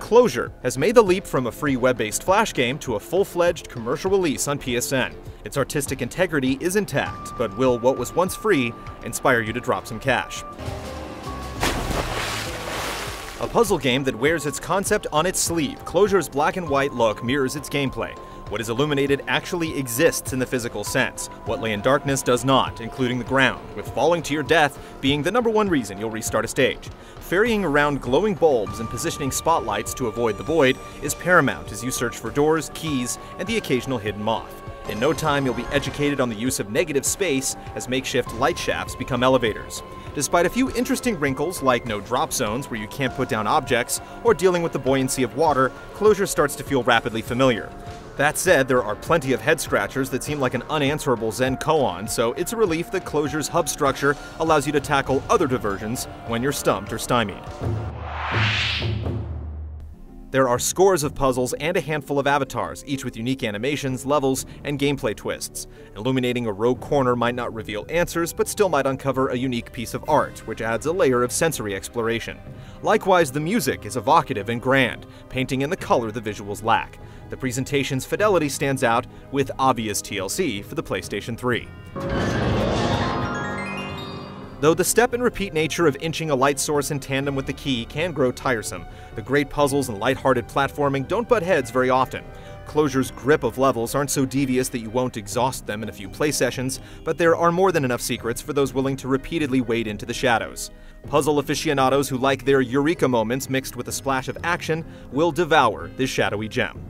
Closure has made the leap from a free web-based Flash game to a full-fledged commercial release on PSN. Its artistic integrity is intact, but will what was once free inspire you to drop some cash? A puzzle game that wears its concept on its sleeve, Closure's black and white look mirrors its gameplay. What is illuminated actually exists in the physical sense. What lay in darkness does not, including the ground, with falling to your death being the number one reason you'll restart a stage. Ferrying around glowing bulbs and positioning spotlights to avoid the void is paramount as you search for doors, keys, and the occasional hidden moth. In no time, you'll be educated on the use of negative space as makeshift light shafts become elevators. Despite a few interesting wrinkles like no drop zones where you can't put down objects or dealing with the buoyancy of water, Closure starts to feel rapidly familiar. That said, there are plenty of head scratchers that seem like an unanswerable Zen koan, so it's a relief that Closure's hub structure allows you to tackle other diversions when you're stumped or stymied. There are scores of puzzles and a handful of avatars, each with unique animations, levels, and gameplay twists. Illuminating a rogue corner might not reveal answers, but still might uncover a unique piece of art, which adds a layer of sensory exploration. Likewise, the music is evocative and grand, painting in the color the visuals lack. The presentation's fidelity stands out with obvious TLC for the PlayStation 3. Though the step and repeat nature of inching a light source in tandem with the key can grow tiresome, the great puzzles and light-hearted platforming don't butt heads very often. Closure's grip of levels aren't so devious that you won't exhaust them in a few play sessions, but there are more than enough secrets for those willing to repeatedly wade into the shadows. Puzzle aficionados who like their eureka moments mixed with a splash of action will devour this shadowy gem.